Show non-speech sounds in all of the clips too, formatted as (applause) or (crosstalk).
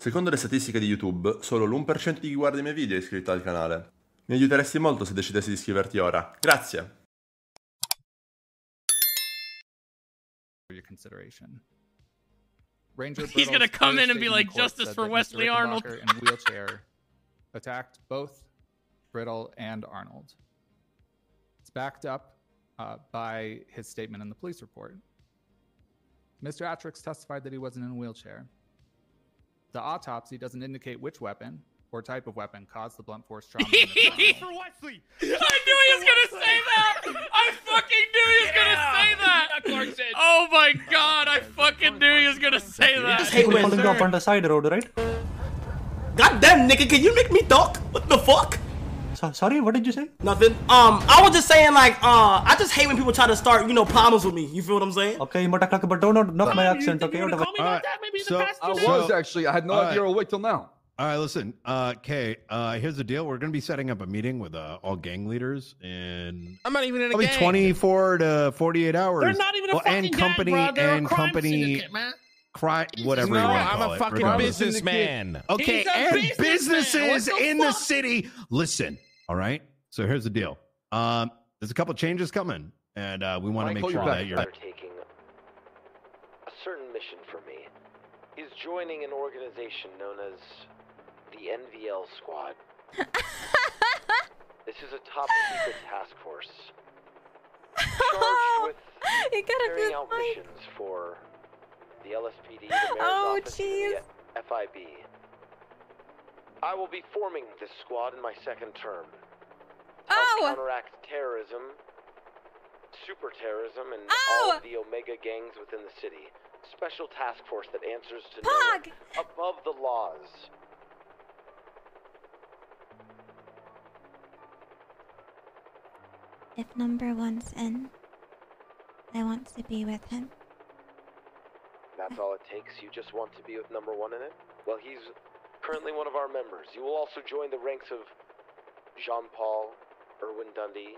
Secondo le statistiche di YouTube, solo l'1% di chi guarda i miei video è iscritto al canale. Mi aiuteresti molto se decidessi di iscriverti ora. Grazie! Ranger (laughs) He's Brittle's gonna come in and be like, "Justice for. Wesley Arnold." In wheelchair attacked both Brittle and Arnold. It's backed up uh, by his statement in the police report. Mr. Atrix testified that he wasn't in a wheelchair. The autopsy doesn't indicate which weapon or type of weapon caused the blunt force trauma. in the (laughs) crime. For Wesley. I knew he was gonna say that. I fucking knew he was gonna say that. Oh my god, I fucking knew he was gonna say that. Hey, You're Wes. pulling up on the side road, right? God damn, nigga, can you make me talk? What the fuck? So, sorry, what did you say? Nothing. Um, I was just saying, like, uh, I just hate when people try to start, you know, problems with me. You feel what I'm saying? Okay, Matakaka, but don't not knock my accent, okay? Whatever. Alright, so, I so- was actually. I had no idea. I'll wait till now. All right, listen, uh, Kay, uh, here's the deal. We're going to be setting up a meeting with uh, all gang leaders in I'm not even in a probably gang. 24 to 48 hours. They're not even a Well, fucking and gang, company bro. They're a and crime company man. cry whatever No, you want to call I'm a it, fucking regardless. businessman. Okay, He's a and businessman. businesses What the in the city. Listen, all right. So here's the deal. Um, there's a couple changes coming, and uh, we want to make call you sure that you're. undertaking a certain mission for me. Is joining an organization known as the NVL Squad. (laughs) this is a top secret task force charged with (laughs) You got a carrying out point. missions for the LSPD, the mayor's Oh, office, and the FIB. I will be forming this squad in my second term. Help Oh! counteract terrorism, super terrorism, and Oh! all of the Omega gangs within the city. Special task force that answers to no Pog! one above the laws. If number one's in, I want to be with him. That's all it takes. You just want to be with number one in it? Well, he's currently one of our members. You will also join the ranks of Jean Paul, Irwin Dundee,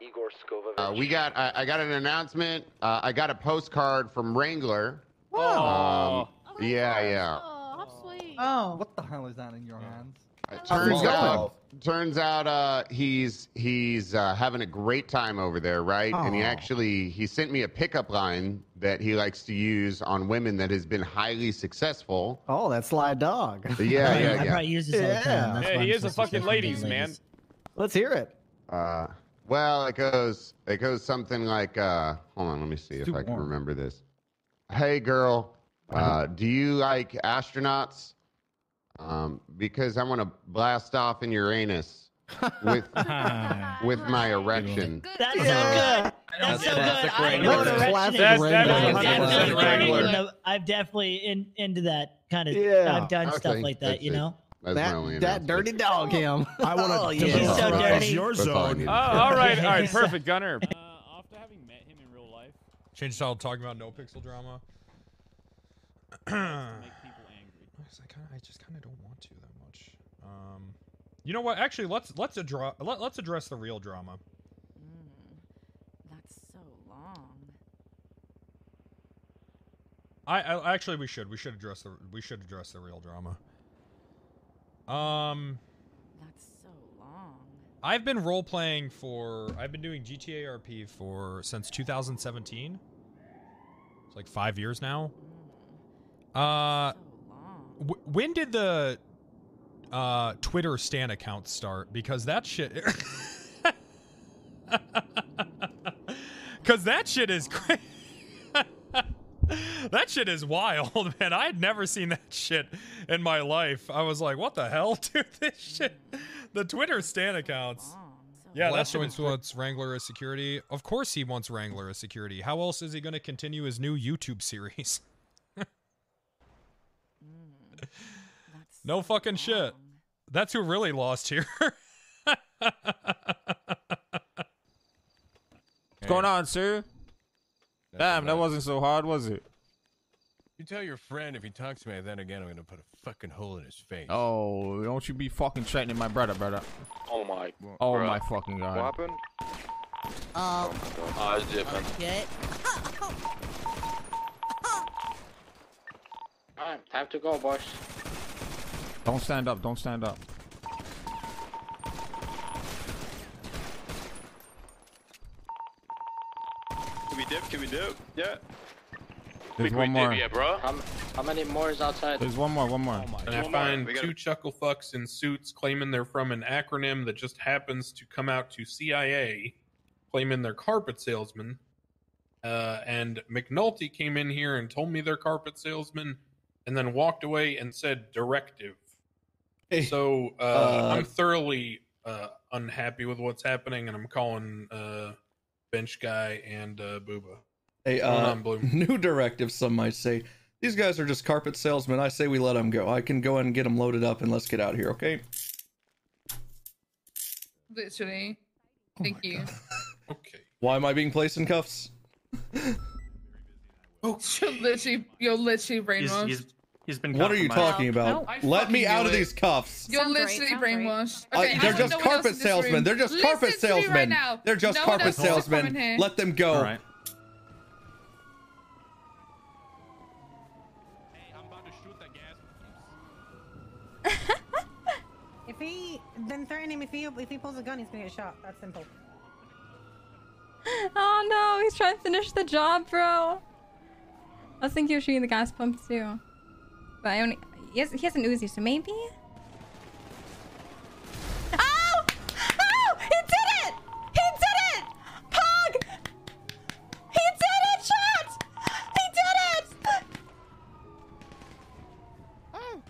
Igor Skovovich. Uh, we got. I, I got an announcement. Uh, I got a postcard from Wrangler. Oh. Um, yeah, yeah. Oh. sweet. Oh. What the hell is that in your hands? It turns going? out, turns out, uh, he's he's uh, having a great time over there, right? And he actually he sent me a pickup line that he likes to use on women that has been highly successful. Oh, that sly dog. (laughs) Yeah, yeah, yeah. I yeah. probably use this all the time. Yeah. That's Yeah, he I'm is a fucking successful ladies man. ladies. Let's hear it. Uh, well, it goes it goes something like uh, hold on, let me see if too I can warm. remember this. Hey, girl, uh, do you like astronauts? Um, because I want to blast off in Uranus with (laughs) with my erection. That's so good. That's so good. I know That's what classic That's- Wrangler. that is I'm 100% definitely, Wrangler. I'm definitely in, into that kind of. Yeah. I've done stuff like that, you it. know. That's That, that dirty dog, him. (laughs) I want to Oh, He's so dirty. your That's all zone. Oh, all right, (laughs) all right, perfect, Gunner. Uh, after having met him in real life, change style talking about NoPixel drama. (clears throat) angry. I kind of, I just kind of don't want to that much. Um, you know what? Actually, let's let's address let, let's address the real drama. That's so long. I, I actually we should we should address the we should address the real drama. Um, That's so long. I've been role playing for I've been doing GTA RP for since 2017. It's like five years now. Uh, So long. W- when did the uh Twitter Stan account start? Because that shit. (laughs) Because that shit is crazy. (laughs) that shit is wild, (laughs) man. I had never seen that shit in my life. I was like, what the hell, dude? This shit. The Twitter Stan accounts. Yeah, long. that shit wants Wrangler as security. Of course he wants Wrangler as security. How else is he going to continue his new YouTube series? That's No so fucking shit. That's who really lost here. (laughs) What's going on, sir? Damn, that wasn't so hard, was it? You tell your friend if he talks to me, then again, I'm gonna put a fucking hole in his face. Oh, don't you be fucking threatening my brother, brother. Oh my. Oh my fucking god. What happened? Um, Oh, it's different. okay. Alright, time to go, boys. Don't stand up. Don't stand up. Can we dip? Can we dip? Yeah. There's one more. Yeah, bro. How, how many more is outside? There's one more. One more. Oh And I find two chuckle fucks in suits claiming they're from an acronym that just happens to come out to CIA, claiming they're carpet salesmen. Uh, and McNulty came in here and told me they're carpet salesmen, and then walked away and said directive. So uh, uh, I'm thoroughly uh, unhappy with what's happening, and I'm calling uh, bench guy and uh, Booba. Hey, uh, on, Bloom? (laughs) new directive, some might say. These guys are just carpet salesmen. I say we let them go. I can go and get them loaded up and let's get out of here, okay? Literally. Oh Thank you. (laughs) Okay. Why am I being placed in cuffs? (laughs) You're literally, you're literally brainwashed. he's been What are you talking about? Let me out of these cuffs. You're literally brainwashed. Uh, they're just know carpet salesmen. They're just Listen carpet to right salesmen. They're just No carpet else wants to come in salesmen. Let them go. All right. (laughs) If he then threaten him, if he if he pulls a gun, he's gonna get shot. That's simple. (laughs) Oh no, he's trying to finish the job, bro. I was thinking he was shooting the gas pump too. But I only he has, he has an Uzi, so maybe. Oh! Oh! He did it! He did it! Pog! He did it, chat! He did it! Oh.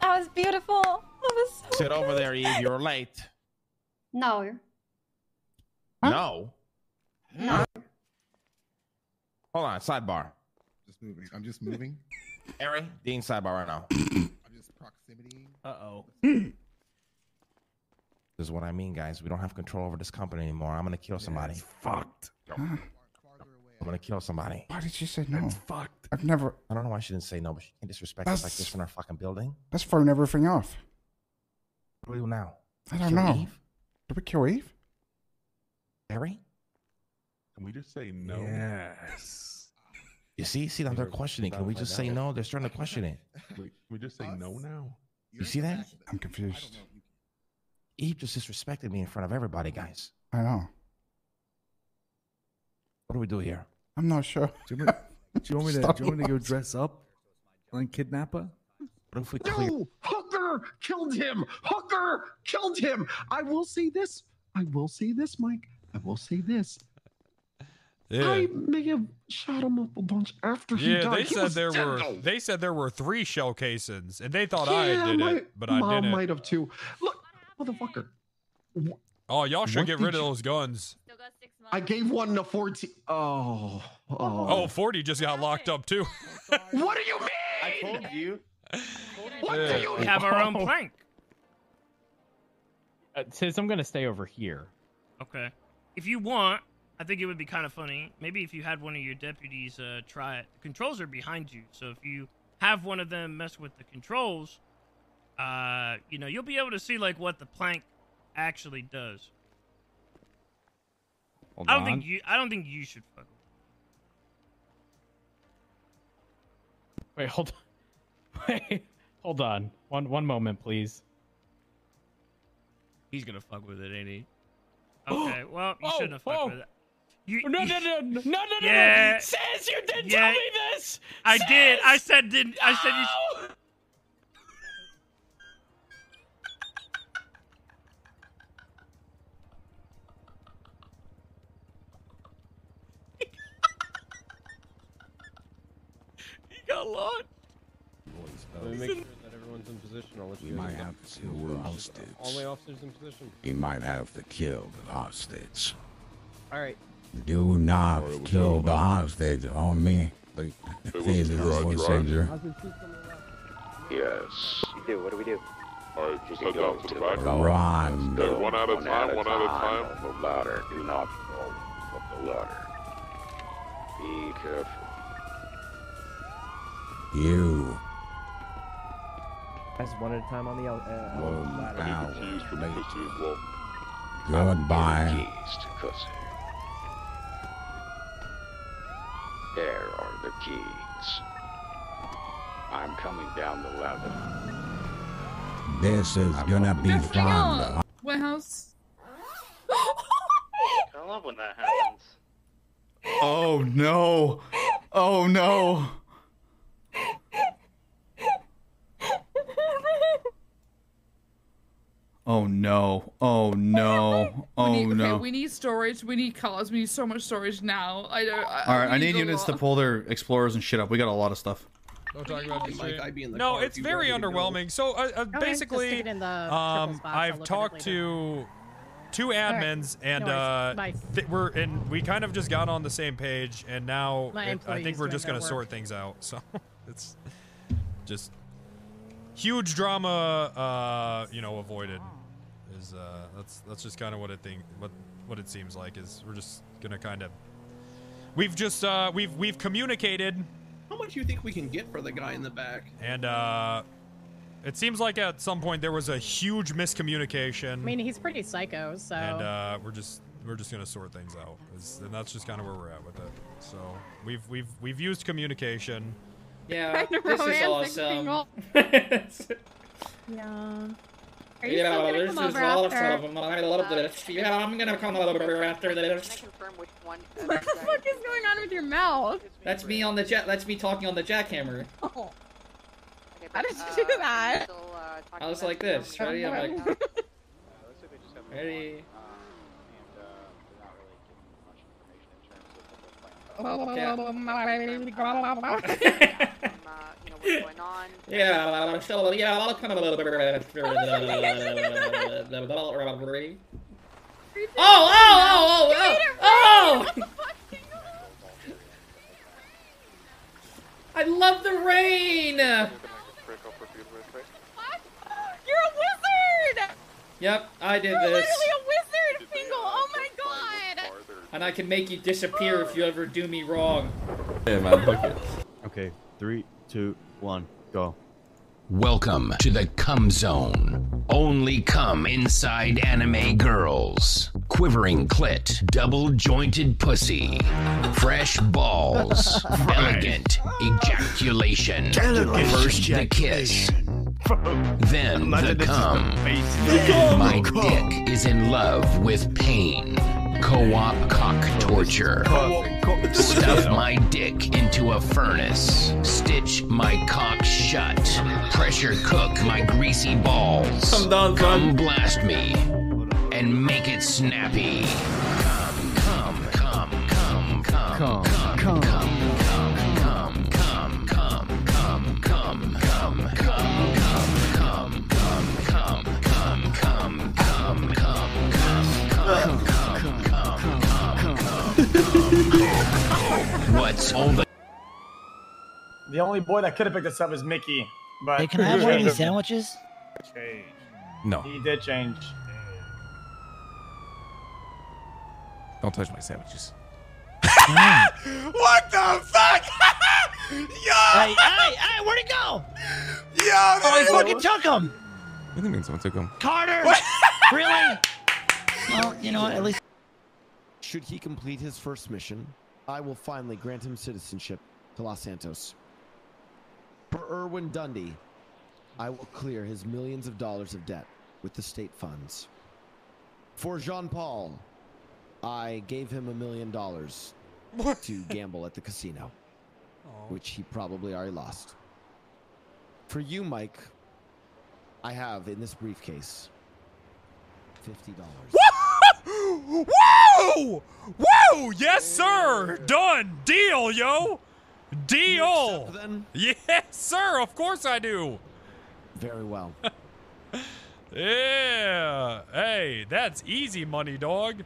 That was beautiful. That was so Sit over there, Eve. You're late. No. No. No. Hold on. Sidebar. Just moving. I'm just moving. (laughs) Harry, Dean, sidebar right now. (coughs) I'm just proximity. Uh oh. This is what I mean, guys. We don't have control over this company anymore. I'm gonna kill somebody. fucked. I'm gonna kill somebody. Why did she say no? fucked. I've never. I don't know why she didn't say no, but she can't disrespect us like this in our fucking building. Let's phone everything off. What do we do now? I don't Kill know. Eve? Did we kill Eve? Harry? Can we just say no? Yes. You see, see now they're questioning. Can we just say no? They're starting to question it. (laughs) Can we just say no now? You see that? I'm confused. Eve just disrespected me in front of everybody, guys. I know. What do we do here? I'm not sure. Do you want me, do you want me to, do you want me to (laughs) go dress up and kidnap her? What if we No! Hooker killed him! Hooker killed him! I will say this. I will say this, Mike. I will say this. Yeah. I may have shot him up a bunch after he Yeah, died. they He said was there dead, were though. they said there were three shell casings, and they thought yeah, I did my it, but I mom didn't. might have too. Look, motherfucker. Oh, y'all should What get did rid of those guns. I gave one to 14. Oh. Oh. Oh, 40 just got locked up too. What do you mean? I told you. (laughs) What do you We have our own plank. Uh, Sis, I'm gonna stay over here. Okay. If you want, I think it would be kind of funny. Maybe if you had one of your deputies uh, try it. The controls are behind you, so if you have one of them mess with the controls, uh, you know, you'll be able to see like what the plank actually does. Hold I don't on. think you. I don't think you should fuck. with Wait, hold on. (laughs) Wait, hold on. One one moment, please. He's gonna fuck with it, ain't he? (gasps) Okay. Well, you Oh, shouldn't have fucked oh. with it. You, No, no, no, no, no, no, no, Yeah. no. Sis, you didn't Yeah. tell me this. I did. I said didn't. I said you. No! (laughs) He got locked. Let position. I'll let you We might have to kill the hostage. All the officers in position. We might have to kill the hostage. All right. Do not kill the hostage on me. Please, this (laughs) is voice changer. Yes. You do. What do we do? Alright, just head down to the back. Run. Okay, one at a time, one at a time. The ladder. Do not go up the ladder. Be careful. You Press one at a time on the uh, uh one ladder. hour later. Goodbye. There are the keys. I'm coming down the ladder. This is I'm gonna be fun. Warehouse. Oh no! Oh no! (laughs) Oh we need, no! Okay, we need storage. We need cars. We need so much storage now. I don't. I, All right, I we need a units to pull their explorers and shit up. We got a lot of stuff. Don't talk about this Mike, shit. I'd be in the no, car it's very ready to go. underwhelming. So uh, uh, just basically, stick it in the um. I'll I've look at it talked to two right. admins, and No uh, th- we're and we kind of just got on the same page, and now it- I think we're just gonna sort things out. So (laughs) it's just huge drama, uh, you know, avoided. Is uh, that's that's just kind of what it think what what it seems like is we're just gonna kind of we've just uh we've we've communicated How much do you think we can get for the guy in the back? and uh it seems like at some point there was a huge miscommunication I mean, he's pretty psycho, so. and uh we're just we're just gonna sort things out It's- and that's just kind of where we're at with it so we've we've we've used communication Yeah, (laughs) this is awesome. (laughs) (laughs) yeah. Are you Yeah, still gonna come over after? I love this. Yeah, I'm gonna come over after this. What the fuck is going on with your mouth? That's me on the jet. That's me talking on the jackhammer. Oh. How did you do that? I was like this. Ready? I'm like. Ready? Yeah, I'm still. Yeah, I'll come over. Oh, oh, oh, oh, oh, oh! I love the rain. You're a wizard! Yep, I did You're this. literally a wizard, Fingal! Oh my god! And I can make you disappear if you ever do me wrong. Yeah, man, hook it. Okay, three, two, one, go. Welcome to the Cum Zone. Only come inside anime girls. Quivering clit, double jointed pussy, fresh balls, (laughs) elegant ejaculation. First the kiss, then the cum. My dick is in love with pain. Co-op cock torture. Stuff my dick into a furnace. Stitch my cock shut. Pressure cook my greasy balls. Done, son. Come blast me. And make it snappy. Come, come, come, come, come, come, come, come, come, come, come, come, come, come, come, come, come, come, What's all the The only boy that could have picked this up is Mickey. But Hey, can I have one of these sandwiches? Change. No. He did change. Don't touch my sandwiches. (laughs) what the fuck? (laughs) Yo! Hey, hey, hey, where'd he go? Yo! Oh, he fucking took him! What do you mean someone took him? Carter! really? (laughs) Well, you know what? At least. Should he complete his first mission, I will finally grant him citizenship to Los Santos. For Irwin Dundee, I will clear his millions of dollars of debt with the state funds. For Jean Paul, I gave him a million dollars to gamble at the casino, (laughs) which he probably already lost. For you, Mike, I have in this briefcase fifty dollars. Whoa! Whoa! Yes, sir! Done! Deal, yo! Deal! Then? Yes, sir! Of course I do! Very well. (laughs) Yeah! Hey, that's easy money, dog.